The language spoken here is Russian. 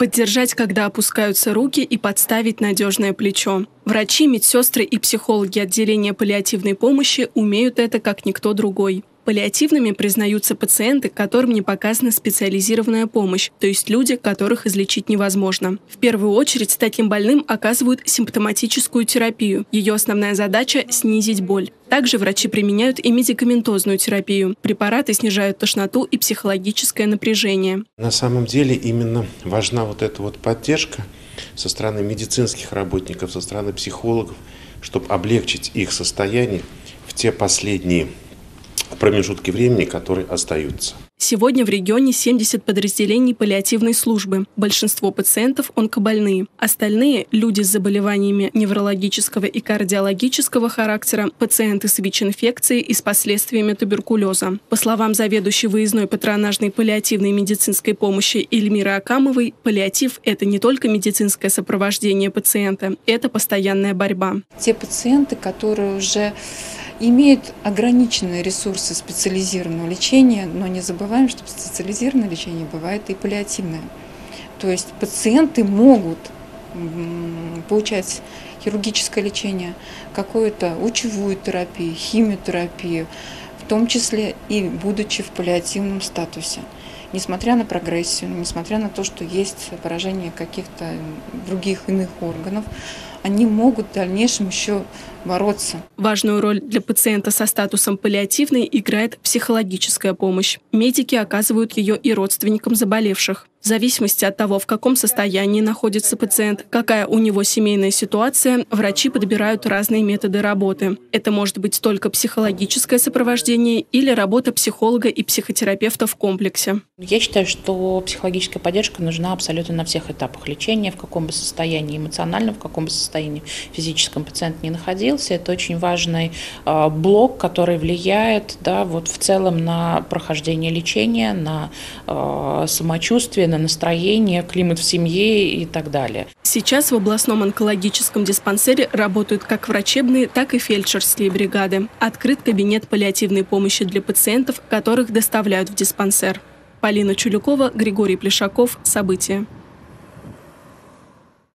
поддержать, когда опускаются руки и подставить надежное плечо. Врачи, медсестры и психологи отделения паллиативной помощи умеют это как никто другой. Паллиативными признаются пациенты, которым не показана специализированная помощь, то есть люди, которых излечить невозможно. В первую очередь таким больным оказывают симптоматическую терапию. Ее основная задача – снизить боль. Также врачи применяют и медикаментозную терапию. Препараты снижают тошноту и психологическое напряжение. На самом деле именно важна вот эта вот поддержка со стороны медицинских работников, со стороны психологов, чтобы облегчить их состояние в те последние промежутки времени, которые остаются. Сегодня в регионе 70 подразделений паллиативной службы. Большинство пациентов – онкобольные. Остальные – люди с заболеваниями неврологического и кардиологического характера, пациенты с ВИЧ-инфекцией и с последствиями туберкулеза. По словам заведующей выездной патронажной паллиативной медицинской помощи Эльмиры Акамовой, паллиатив – это не только медицинское сопровождение пациента, это постоянная борьба. Те пациенты, которые уже имеют ограниченные ресурсы специализированного лечения, но не забываем, что специализированное лечение бывает и паллиативное. То есть пациенты могут получать хирургическое лечение, какую-то лучевую терапию, химиотерапию, в том числе и будучи в паллиативном статусе. Несмотря на прогрессию, несмотря на то, что есть поражение каких-то других иных органов, они могут в дальнейшем еще бороться. Важную роль для пациента со статусом паллиативной играет психологическая помощь. Медики оказывают ее и родственникам заболевших. В зависимости от того, в каком состоянии находится пациент, какая у него семейная ситуация, врачи подбирают разные методы работы. Это может быть только психологическое сопровождение или работа психолога и психотерапевта в комплексе. Я считаю, что психологическая поддержка нужна абсолютно на всех этапах лечения, в каком бы состоянии эмоциональном, в каком бы состоянии физическом пациент не находился. Это очень важный а, блок, который влияет да, вот в целом на прохождение лечения, на э, самочувствие, на настроение, климат в семье и так далее. Сейчас в областном онкологическом диспансере работают как врачебные, так и фельдшерские бригады. Открыт кабинет паллиативной помощи для пациентов, которых доставляют в диспансер. Полина Чулюкова, Григорий Плешаков. События.